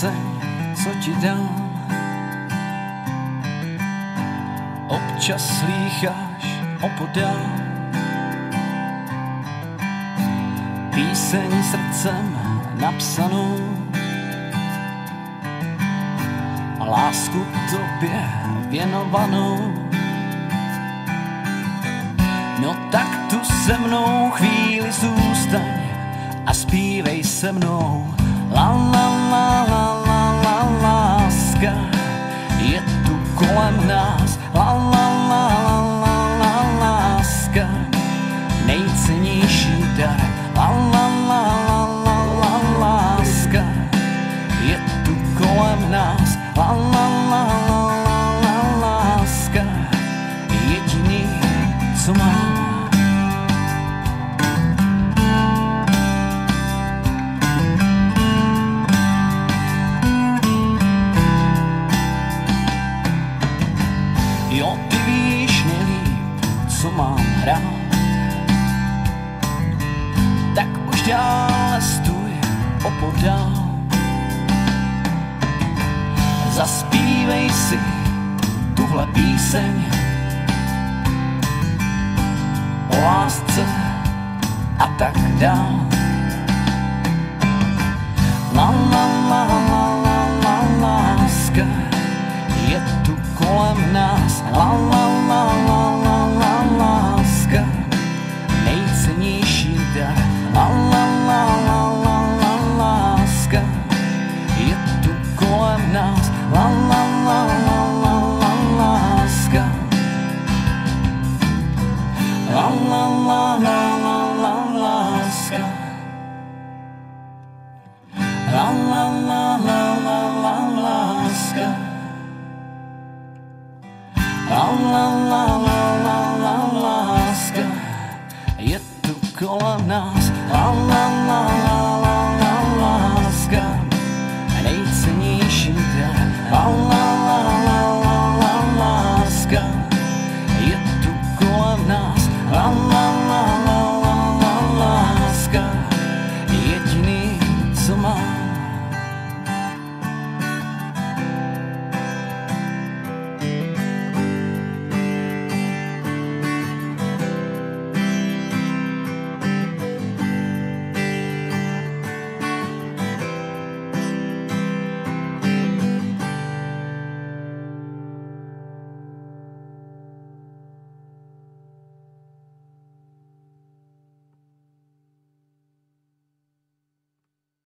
píseň, co ti dám. Občas slýcháš opodál. Píseň srdcem napsanou a lásku tobě věnovanou. No tak tu se mnou chvíli zůstaň a zpívej se mnou. La la la la la la láska je tu kolem nás. La la la la la la láska nejcennější dar. La la la la la la láska je tu kolem nás. La la la la la la láska jediný, co mám. Mám hrát. Tak už dále stůj opodál. Zaspívej si tuhle píseň o lásce a tak dál. La la la la la la láska je tu kolem nás. La la La la la la la la láska La la la la la la láska La la la la la la láska je tu kolem nás. La la la la